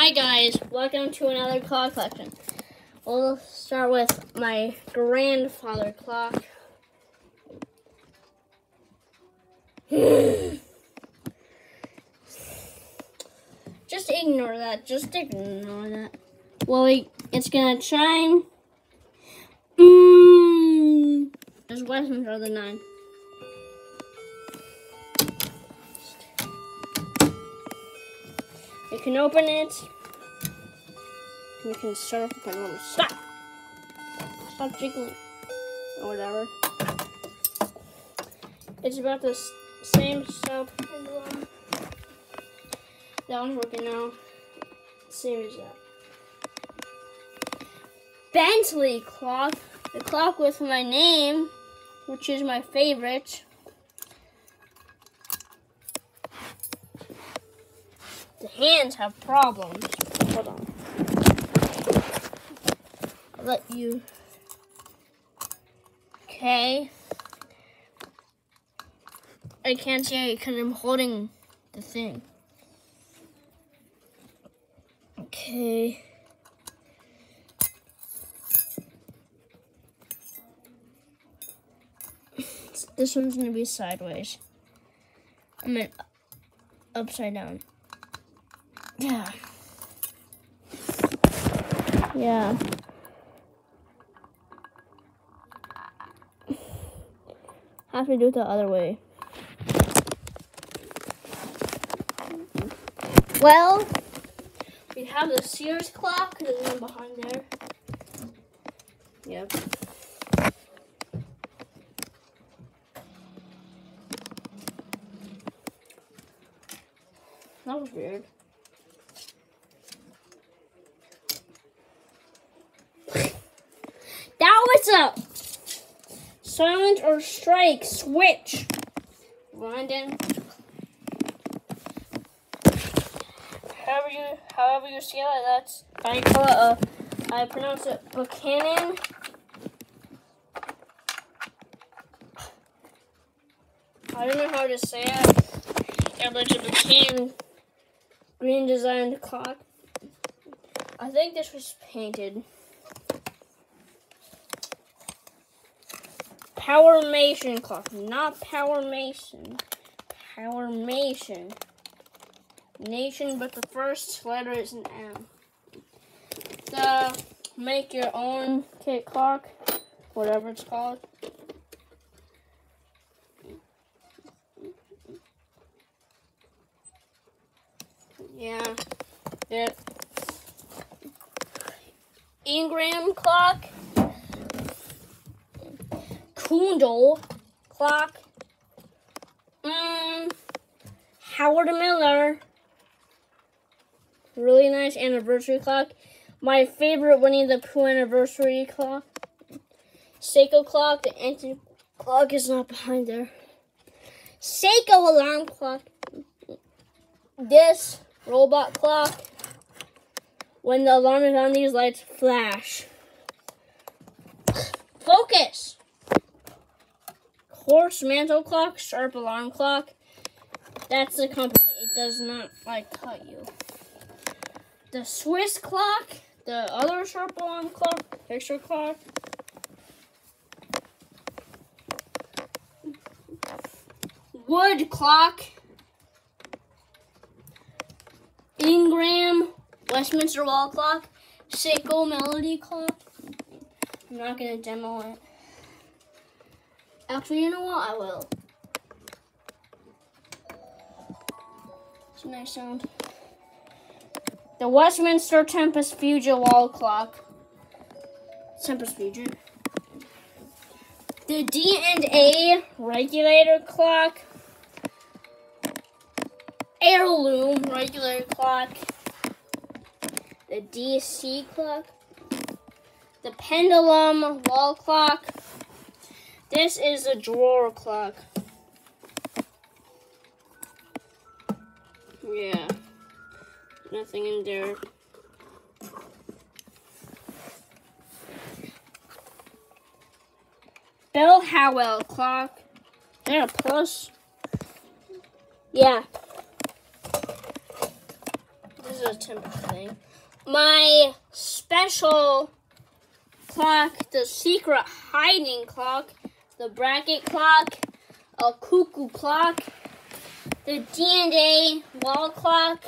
Hi guys, welcome to another clock collection. We'll start with my grandfather clock. just ignore that. Just ignore that. Well, we, it's gonna chime. Mm. Just Westminster the nine. You can open it. You can start up a normal. Stop! Stop jiggling. Or whatever. It's about the same sound pendulum. That one's working now. Same as that. Bentley clock. The clock with my name, which is my favorite. Hands have problems. Hold on. I'll let you. Okay. I can't see because I'm holding the thing. Okay. This one's gonna be sideways. I mean, upside down. Yeah. Yeah. Have to do it the other way. Well, we have the Sears clock, the one behind there. Yep. That was weird. A silent or strike switch. London. However you, however you see it, that's I call it a. I pronounce it Buchanan. I don't know how to say it. Yeah, but it's a Buchanan green designed clock. I think this was painted. Power Mason clock, not Power Mason. Power Mason. Nation, but the first letter is an M. The make your own kit clock, whatever it's called. Yeah. The Ingram clock. Kundal clock. Mm, Howard Miller. Really nice anniversary clock. My favorite Winnie the Pooh anniversary clock. Seiko clock. The anti clock is not behind there. Seiko alarm clock. This robot clock. When the alarm is on, these lights flash. Focus. Horse mantle clock, sharp alarm clock. That's the company. It does not like cut you. The Swiss clock, the other sharp alarm clock, picture clock. Wood clock. Ingram, Westminster wall clock, Seiko melody clock. I'm not gonna demo it. Actually, you know what? I will. It's a nice sound. The Westminster Tempest Fusion wall clock. Tempest Fusion. The D and A regulator clock. Heirloom regulator clock. The DC clock. The pendulum wall clock. This is a drawer clock. Yeah. Nothing in there. Bill Howell clock. A plus. Yeah. this is a temper thing. My special clock, the secret hiding clock, the bracket clock, a cuckoo clock, the D&A wall clock,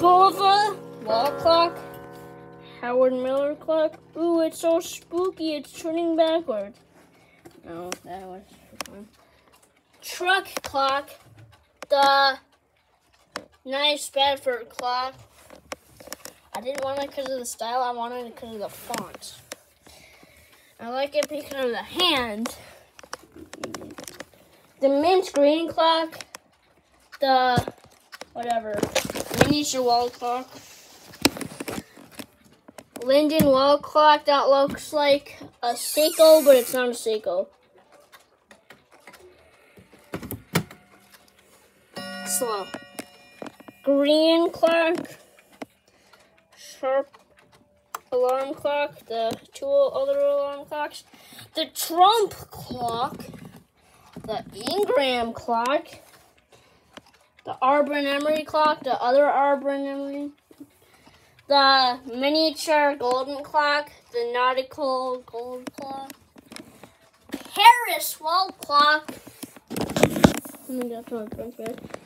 Bova wall clock, Howard Miller clock. Ooh, it's so spooky. It's turning backwards. No, that was fun. Truck clock, the nice Bedford clock. I didn't want it because of the style. I wanted it because of the font. I like it because of the hand. The mint green clock, the whatever miniature wall clock. Linden wall clock that looks like a Seiko, but it's not a Seiko. Slow. Green clock. Sharp alarm clock. The two other alarm clocks. The Trump clock. The Ingram clock. The Arbor Emery clock. The other Arbor Emery the miniature golden clock, the nautical gold clock, Paris wall clock.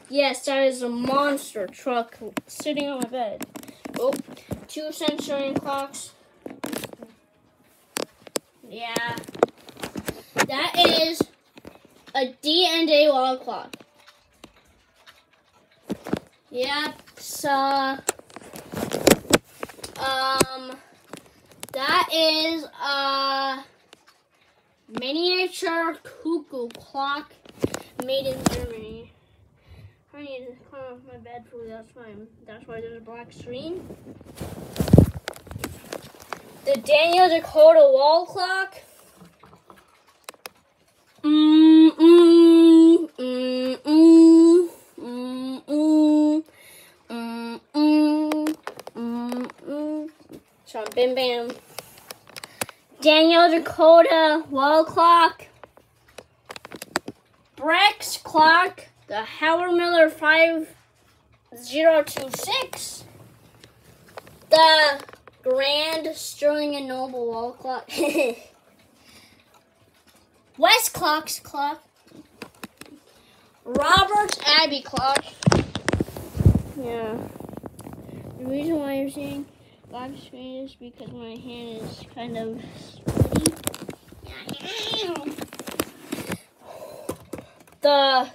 Yes, that is a monster truck sitting on my bed. Oh, two centurion clocks. Yeah, that is a D&A wall clock. Yep, so um, that is a miniature cuckoo clock made in Germany. I need to climb off my bed for that's why that's why there's a black screen. The Daniel Dakota wall clock. Mm, mm, mm, mm, mm, mm, mm, mm. Mm, mm. So bam bam. Daniel Dakota wall clock. Brex clock. The Howard Miller 5026. The Grand Sterling and Noble wall clock. Westclox clock. Roberts Abbey clock. Yeah. The reason why you're seeing black screen is because my hand is kind of sweaty. The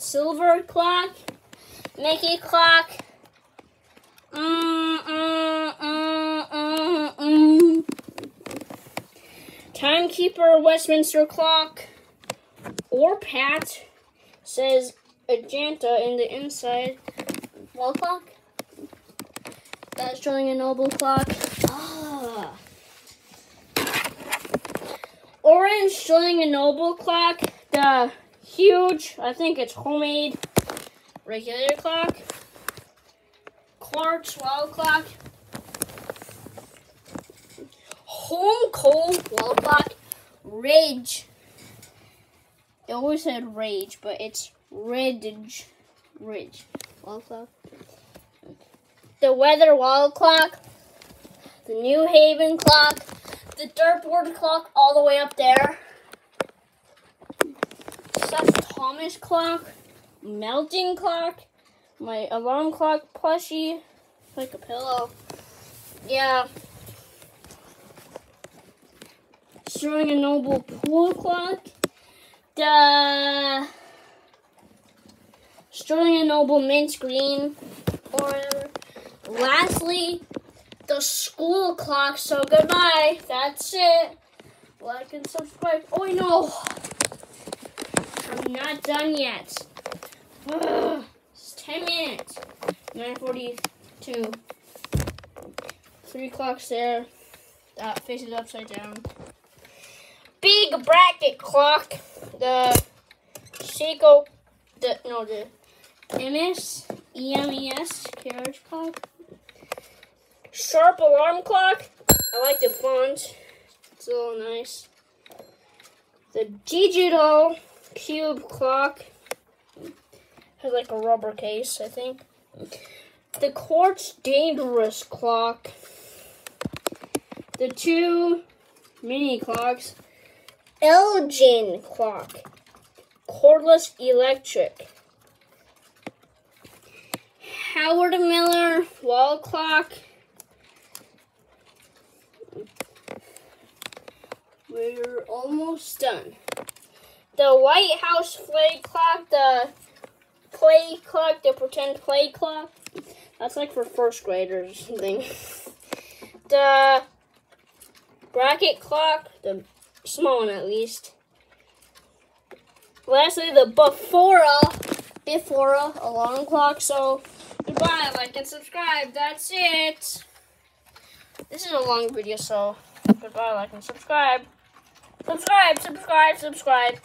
silver clock, Mickey clock. Mm, mm, mm, mm, mm. Timekeeper Westminster clock or Pat says Ajanta in the inside wall clock. That's showing a noble clock. Ah. Orange showing a noble clock. The huge, I think it's homemade regulator clock. Quartz wall clock. Home cold wall clock. Rage. It always said rage, but it's ridge. Ridge. Wall clock the weather wall clock, the New Haven clock, the dartboard clock all the way up there, Seth Thomas clock, melting clock, my alarm clock plushie, like a pillow. Yeah. Sterling and Noble pool clock, the Sterling Noble mint green or Lastly, the school clock. So goodbye. That's it. Like and subscribe. Oh no, Not done yet. Ugh, it's ten minutes. 9:42. Three clocks there. That faces upside down. Big bracket clock. The Seiko. The no the MS EMES carriage clock. sharp alarm clock. I like the font. It's a little nice. The digital cube clock has like a rubber case, I think. The quartz dangerous clock. The two mini clocks. Elgin clock. Cordless electric. Howard Miller wall clock. We're almost done. The White House play clock, the play clock, the pretend play clock. That's like for first graders or something. The bracket clock, the small one at least. Lastly, the Befora, Befora alarm clock. So, goodbye, like and subscribe. That's it. This is a long video, so goodbye, like and subscribe. Subscribe, subscribe, subscribe.